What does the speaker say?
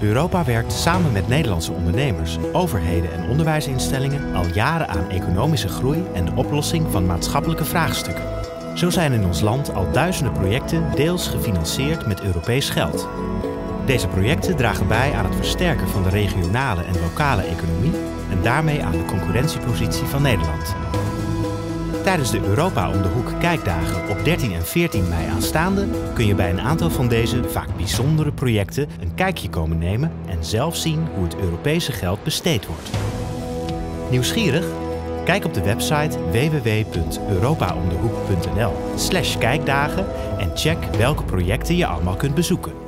Europa werkt samen met Nederlandse ondernemers, overheden en onderwijsinstellingen al jaren aan economische groei en de oplossing van maatschappelijke vraagstukken. Zo zijn in ons land al duizenden projecten deels gefinancierd met Europees geld. Deze projecten dragen bij aan het versterken van de regionale en lokale economie en daarmee aan de concurrentiepositie van Nederland. Tijdens de Europa om de Hoek Kijkdagen op 13 en 14 mei aanstaande kun je bij een aantal van deze vaak bijzondere projecten een kijkje komen nemen en zelf zien hoe het Europese geld besteed wordt. Nieuwsgierig? Kijk op de website www.europaomdehoek.nl/kijkdagen en check welke projecten je allemaal kunt bezoeken.